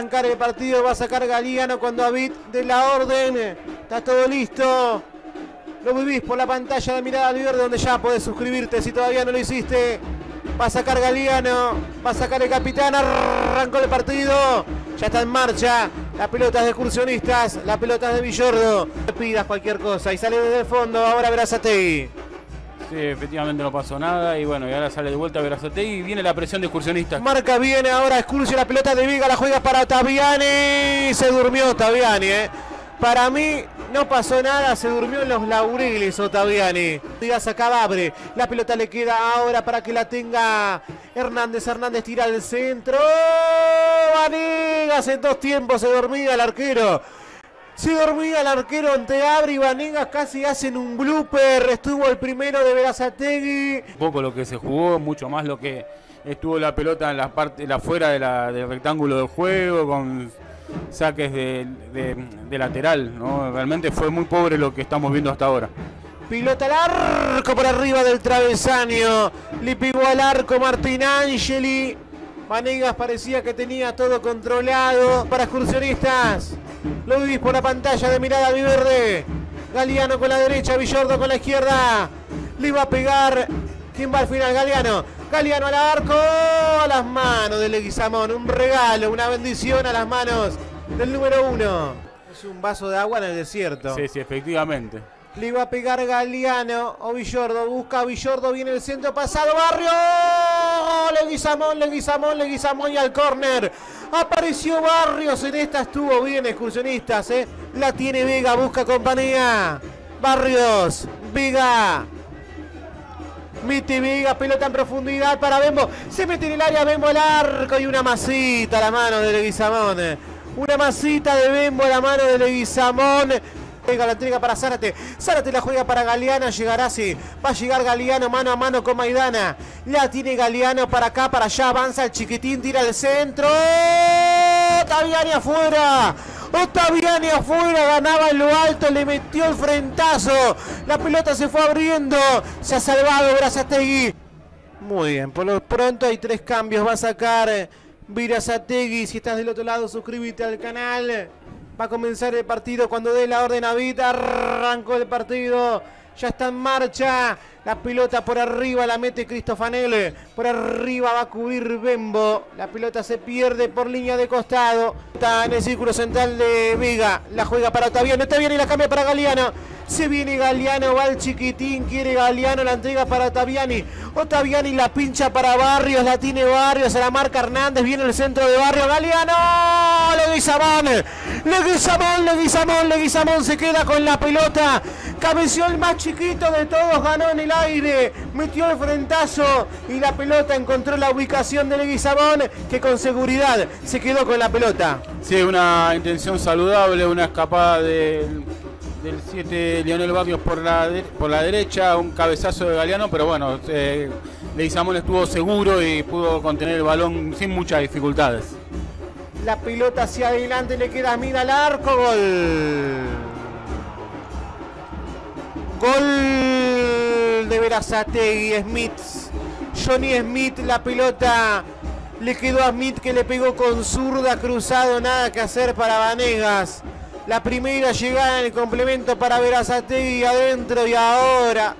Arrancar el partido, va a sacar Galiano cuando David de la orden. Está todo listo. Lo vivís por la pantalla de Mirada al Verde donde ya podés suscribirte si todavía no lo hiciste. Va a sacar Galiano, va a sacar el capitán, arrancó el partido. Ya está en marcha. La pelota de excursionistas, la pelota de Villordo. No pidas cualquier cosa y sale desde el fondo. Ahora Verazategui. Sí, efectivamente no pasó nada y bueno, y ahora sale de vuelta Verazategui y viene la presión de excursionistas. Marca viene ahora Excursio, la pelota de Viga, la juega para Taviani. Se durmió Taviani, eh. Para mí no pasó nada, se durmió en los laureles Otaviani. Digas a Cababre, la pelota le queda ahora para que la tenga Hernández. Hernández tira al centro. Vanegas en dos tiempos se dormía el arquero. Se dormía el arquero ante Abre y Vanegas casi hacen un blooper. Estuvo el primero de Verazategui. Poco lo que se jugó, mucho más lo que estuvo la pelota en la parte, la fuera de la, del rectángulo del juego, con saques de, de- de lateral. ¿no? Realmente fue muy pobre lo que estamos viendo hasta ahora. Pilota al arco por arriba del travesaño. Le pegó al arco Martín Angeli. Vanegas parecía que tenía todo controlado. Para excursionistas. Lo vivís por la pantalla de mirada mi verde. Galeano con la derecha, Villordo con la izquierda. Le iba a pegar. ¿Quién va al final? Galeano. Galeano al arco. A las manos de Leguizamón. Un regalo, una bendición a las manos del número uno. Es un vaso de agua en el desierto. Sí, sí, efectivamente. Le iba a pegar Galeano o Villordo. Busca a Villordo. Viene el centro pasado. Barrio. Leguizamón, Leguizamón, Leguizamón y al córner. Apareció Barrios. En esta estuvo bien, excursionistas. ¿eh? La tiene Vega. Busca compañía. Barrios. Vega. Mete Vega, pelota en profundidad para Bembo. Se mete en el área Bembo al arco y una masita a la mano de Leguizamón. Una masita de Bembo a la mano de Leguizamón. La entrega para Zárate. Zárate la juega para Galeano. Llegará así. Va a llegar Galeano mano a mano con Maidana. La tiene Galeano para acá, para allá. Avanza el chiquitín, tira al centro. Otaviani afuera. Otaviani afuera. Ganaba en lo alto. Le metió el frentazo. La pelota se fue abriendo. Se ha salvado Brazategui. Muy bien, por lo pronto hay tres cambios. Va a sacar Virazategui. Si estás del otro lado, suscríbete al canal. Va a comenzar el partido cuando dé la orden a Vita. Arrancó el partido. Ya está en marcha. La pelota por arriba la mete Cristofanel. Por arriba va a cubrir Bembo. La pelota se pierde por línea de costado. Está en el círculo central de Vega. La juega para Otaviano. Otaviano y la cambia para Galeano. Se viene Galeano, va el chiquitín, quiere Galeano, la entrega para Otaviani. Otaviani la pincha para Barrios, la tiene Barrios, se la marca Hernández, viene el centro de Barrios, Galeano, Leguizamón, Leguizamón, Leguizamón, Leguizamón se queda con la pelota. Cabeció el más chiquito de todos, ganó en el aire, metió el frentazo y la pelota encontró la ubicación de Leguizamón que con seguridad se quedó con la pelota. Sí, una intención saludable, una escapada del, del 7 Leonel Barrios por la, por la derecha, un cabezazo de Galeano, pero bueno, eh, Leguizamón estuvo seguro y pudo contener el balón sin muchas dificultades. La pelota hacia adelante, le queda mira al arco, gol. Gol de Verazategui, Smith. Johnny Smith, la pelota le quedó a Smith que le pegó con zurda, cruzado, nada que hacer para Vanegas. La primera llegada en el complemento para Verazategui adentro y ahora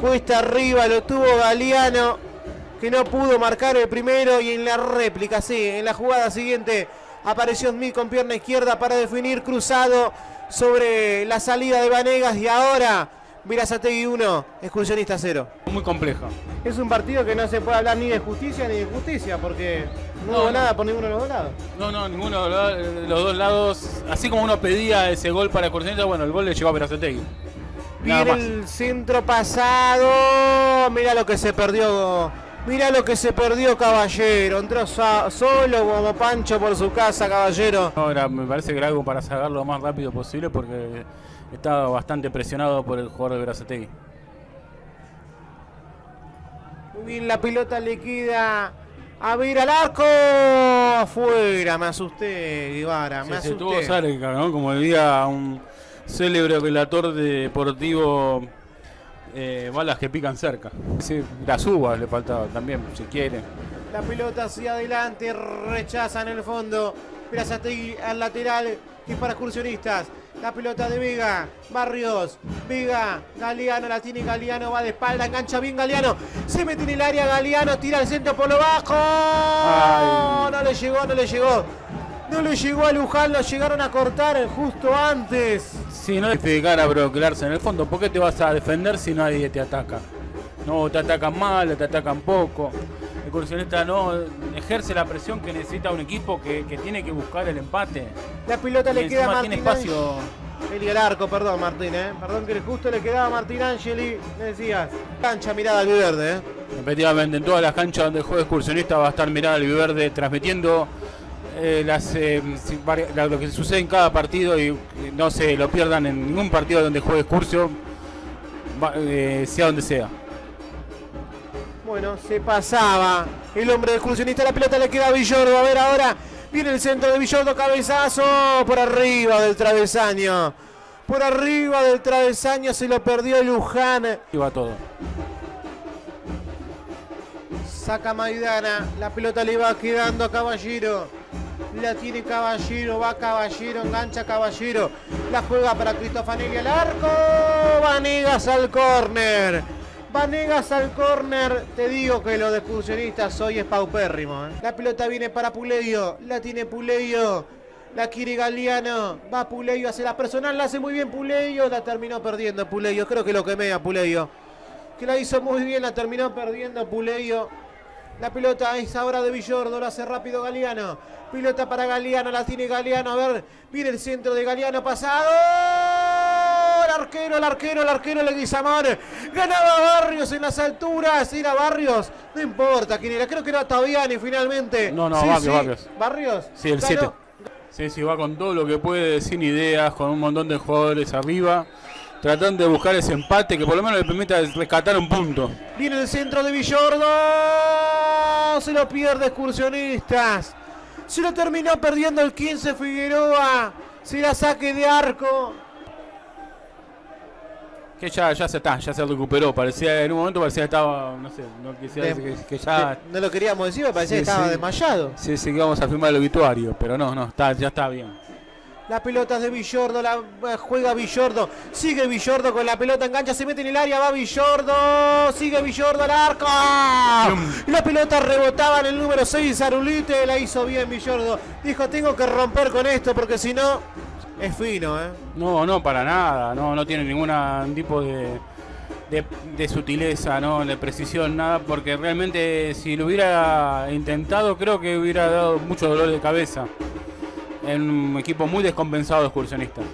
cuesta arriba, lo tuvo Galeano que no pudo marcar el primero y en la réplica, sí, en la jugada siguiente apareció Smith con pierna izquierda para definir cruzado sobre la salida de Vanegas y ahora Virazategui 1, excursionista 0. Muy compleja. Es un partido que no se puede hablar ni de justicia ni de justicia porque no, No, hubo nada por ninguno de los dos lados. No, no, ninguno de los dos lados, así como uno pedía ese gol para Excursionista, bueno, el gol le llegó a Verazategui. Nada Viene el centro pasado. Mira lo que se perdió. Mira lo que se perdió Caballero. Entró solo como Pancho por su casa, Caballero. Ahora me parece que era algo para sacarlo lo más rápido posible porque estaba bastante presionado por el jugador de Verazategui. Muy bien, la pelota le queda a ver al arco. Afuera, me asusté, Guevara, me Se, se estuvo asusté. cerca, ¿no? Como diría un célebre relator deportivo, eh, balas que pican cerca. Sí, las uvas le faltaba también, si quiere. La pelota hacia adelante, rechaza en el fondo. Verazategui al lateral y para excursionistas. La pelota de Vega, Barrios, Vega, Galeano, la tiene Galeano, va de espalda, engancha bien Galeano, se mete en el área Galeano, tira el centro por lo bajo. No le llegó, no le llegó. No le llegó a Luján, lo llegaron a cortar justo antes. Sí, no es de cara a bloquearse en el fondo. ¿Por qué te vas a defender si nadie te ataca? No, te atacan mal, te atacan poco. El excursionista no ejerce la presión que necesita un equipo que, que tiene que buscar el empate. La pelota Y le queda a Martín tiene espacio. Angeli al arco, perdón Martín, eh. Perdón que justo le quedaba a Martín Angeli, me decías. Cancha mirada al verde, eh. Efectivamente, en todas las canchas donde juega excursionista va a estar Mirada Verde transmitiendo eh, las, eh, lo que sucede en cada partido y eh, no se lo pierdan en ningún partido donde juegue eh, sea donde sea. Bueno, se pasaba. El hombre de excursionista, la pelota le queda a Villordo. A ver ahora. Viene el centro de Villordo, cabezazo por arriba del travesaño. Por arriba del travesaño se lo perdió Luján. Va todo. Saca Maidana. La pelota le va quedando a Caballero. La tiene Caballero, va Caballero, engancha Caballero. La juega para Cristofanelli al arco. Vanegas al córner. Vanegas al córner. Te digo que lo de excursionistas hoy es paupérrimo. ¿eh? La pelota viene para Puleyo. La tiene Puleyo. La quiere Galeano. Va Puleyo, hace la personal. La hace muy bien Puleyo. La terminó perdiendo Puleyo. Creo que lo quemé a Puleyo. Que la hizo muy bien. La terminó perdiendo Puleyo. La pelota es ahora de Villordo, lo hace rápido Galeano. Pelota para Galeano, la tiene Galeano. A ver, viene el centro de Galeano pasado. El arquero, el arquero, el arquero Leguizamón. Ganaba Barrios en las alturas. Era Barrios. No importa quién era. Creo que era Taviani finalmente. No, no, Barrios, Barrios. Barrios. Sí, el Ganó. 7. Sí, sí, va con todo lo que puede, sin ideas, con un montón de jugadores arriba, tratando de buscar ese empate que por lo menos le permita rescatar un punto. Viene el centro de Villordo. Se lo pierde Excursionistas. Se lo terminó perdiendo el 15 Figueroa. Se la saque de arco. Que ya, ya se está, ya se recuperó. Parecía, en un momento parecía que estaba, no sé, no quisiera De- decir que, que ya No lo queríamos decir, me parecía Sí, que estaba sí. desmayado. sí, sí, que íbamos a firmar el obituario, pero no, no, está, ya está bien. La pelota es de Villordo, la eh, juega Villordo. Sigue Villordo con la pelota, engancha, se mete en el área, va Villordo. Sigue Villordo al arco. La pelota rebotaba en el número 6, Arulite. La hizo bien Villordo. Dijo, tengo que romper con esto porque si no, es fino, ¿eh? No, no, para nada, no, no tiene ningún tipo de, de, de sutileza, no, de precisión, nada, porque realmente si lo hubiera intentado creo que hubiera dado mucho dolor de cabeza. En un equipo muy descompensado de excursionistas.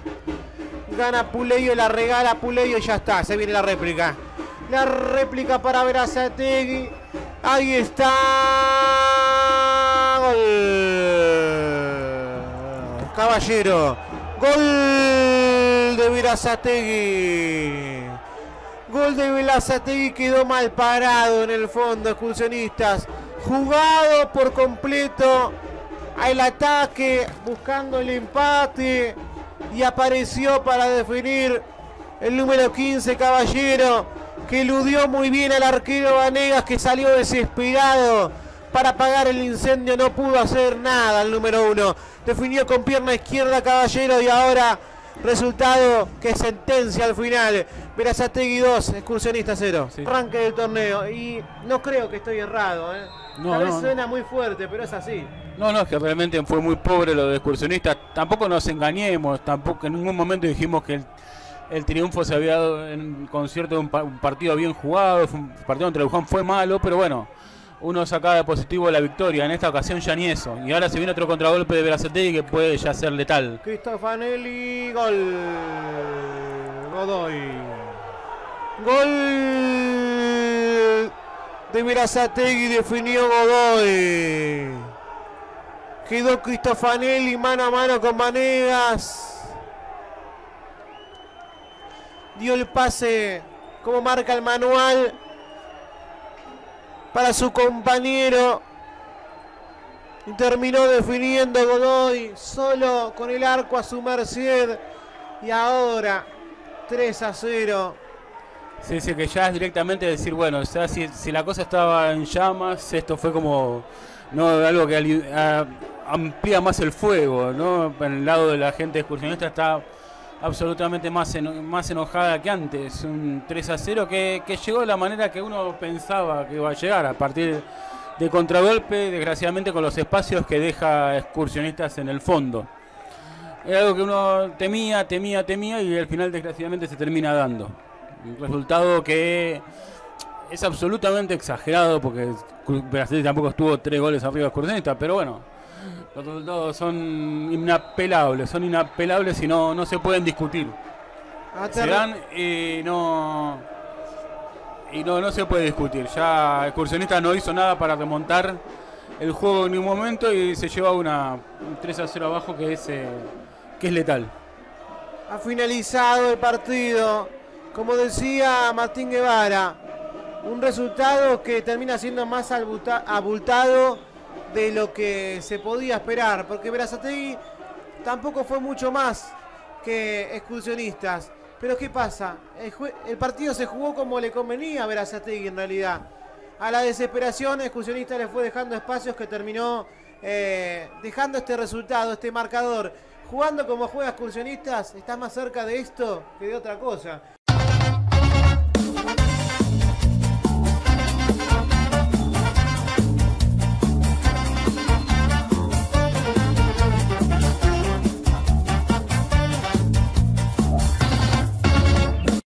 Gana Puleyo, la regala Puleyo ya está. Se viene la réplica. La réplica para Verazategui. Ahí está. Gol. Caballero. Gol de Verazategui. Gol de Verazategui quedó mal parado en el fondo, excursionistas. Jugado por completo al ataque, buscando el empate. Y apareció para definir el número 15, Caballero, que eludió muy bien al arquero Vanegas, que salió desesperado para apagar el incendio. No pudo hacer nada el número 1. Definió con pierna izquierda Caballero y ahora resultado que sentencia al final. Verazategui 2, excursionista 0. Sí. Arranque del torneo. Y no creo que estoy errado. ¿eh? No, Tal vez no. suena muy fuerte, pero es así. No, no, es que realmente fue muy pobre lo de excursionistas. Tampoco nos engañemos, tampoco en ningún momento dijimos que el, triunfo se había dado en concierto de un, pa- un partido bien jugado, fue un partido entre Luján fue malo, pero bueno, uno sacaba de positivo la victoria. En esta ocasión ya ni eso. Y ahora se viene otro contragolpe de Verazategui que puede ya ser letal. Cristofanelli, gol. Godoy. Gol de Verazategui, definió Godoy. Quedó Cristofanelli mano a mano con Vanegas. Dio el pase como marca el manual para su compañero. Y terminó definiendo Godoy solo con el arco a su merced. Y ahora 3 a 0. Sí, sí, que ya es directamente decir, bueno, o sea, si, la cosa estaba en llamas, esto fue como no algo que amplía más el fuego, ¿no? En el lado de la gente excursionista está absolutamente más, más enojada que antes. Un 3 a 0 que, que llegó de la manera que uno pensaba que iba a llegar, a partir de contragolpe, desgraciadamente con los espacios que deja excursionistas en el fondo. Era algo que uno temía, temía, temía y al final desgraciadamente se termina dando. Un resultado que es absolutamente exagerado porque Brasil tampoco estuvo tres goles arriba de excursionista, pero bueno, los resultados son inapelables, son inapelables y no, no se pueden discutir. Se Aterri- dan y no y no, no se puede discutir. Ya excursionista no hizo nada para remontar el juego en ningún momento y se lleva una un 3 a 0 abajo que es eh, que es letal. Ha finalizado el partido. Como decía Martín Guevara, un resultado que termina siendo más abultado de lo que se podía esperar, porque Berazategui tampoco fue mucho más que excursionistas. Pero ¿qué pasa? El, partido se jugó como le convenía a Berazategui en realidad. A la desesperación, excursionista le fue dejando espacios que terminó eh, dejando este resultado, este marcador. Jugando como juega excursionistas, está más cerca de esto que de otra cosa.